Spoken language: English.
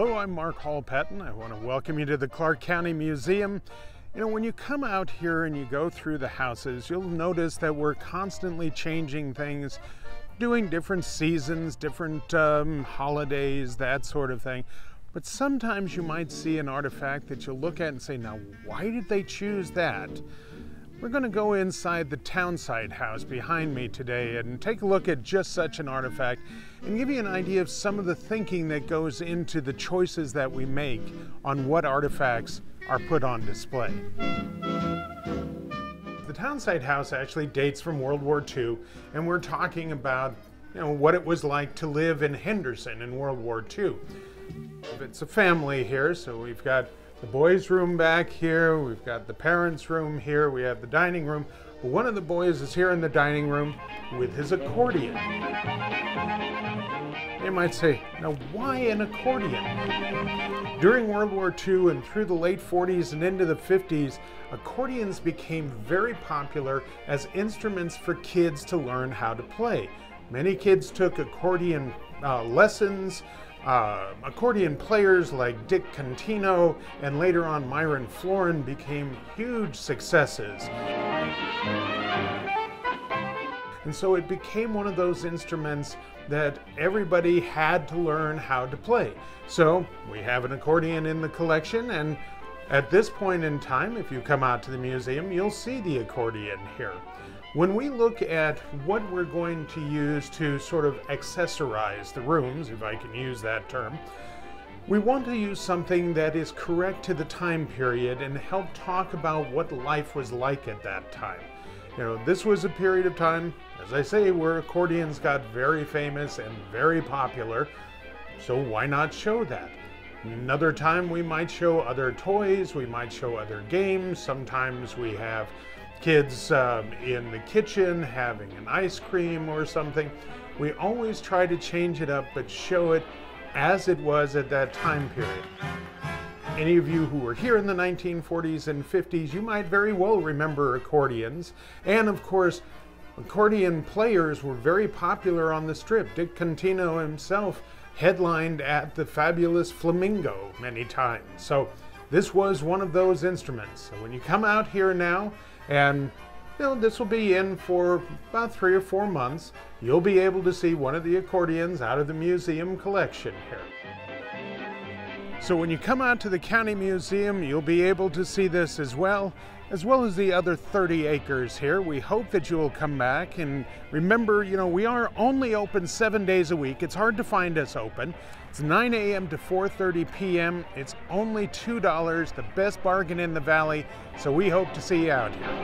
Hello, I'm Mark Hall Patton. I want to welcome you to the Clark County Museum. You know, when you come out here and you go through the houses, you'll notice that we're constantly changing things, doing different seasons, different um, holidays, that sort of thing. But sometimes you might see an artifact that you'll look at and say, now, why did they choose that? We're going to go inside the townsite house behind me today and take a look at just such an artifact and give you an idea of some of the thinking that goes into the choices that we make on what artifacts are put on display. The townsite house actually dates from World War II, and we're talking about you know, what it was like to live in Henderson in World War II. It's a family here, so we've got the boys' room back here. We've got the parents' room here. We have the dining room. But one of the boys is here in the dining room with his accordion. You might say, now why an accordion? During World War II and through the late 40s and into the 50s, accordions became very popular as instruments for kids to learn how to play. Many kids took accordion uh, lessons. Uh, accordion players like Dick Contino and later on Myron Floren became huge successes. And so it became one of those instruments that everybody had to learn how to play. So we have an accordion in the collection, and at this point in time, if you come out to the museum, you'll see the accordion here. When we look at what we're going to use to sort of accessorize the rooms, if I can use that term, we want to use something that is correct to the time period and help talk about what life was like at that time. You know, this was a period of time, as I say, where accordions got very famous and very popular, so why not show that? Another time we might show other toys, we might show other games, sometimes we have kids um, in the kitchen having an ice cream or something. We always try to change it up but show it as it was at that time period. Any of you who were here in the 1940s and 50s, you might very well remember accordions. And of course, accordion players were very popular on the strip. Dick Contino himself headlined at the fabulous Flamingo many times. So this was one of those instruments. So when you come out here now, and you know, this will be in for about three or four months. You'll be able to see one of the accordions out of the museum collection here. So when you come out to the County Museum, you'll be able to see this as well, as well as the other 30 acres here. We hope that you will come back and remember, you know, we are only open seven days a week. It's hard to find us open. It's 9 a.m. to 4.30 p.m. It's only $2, the best bargain in the valley. So we hope to see you out here.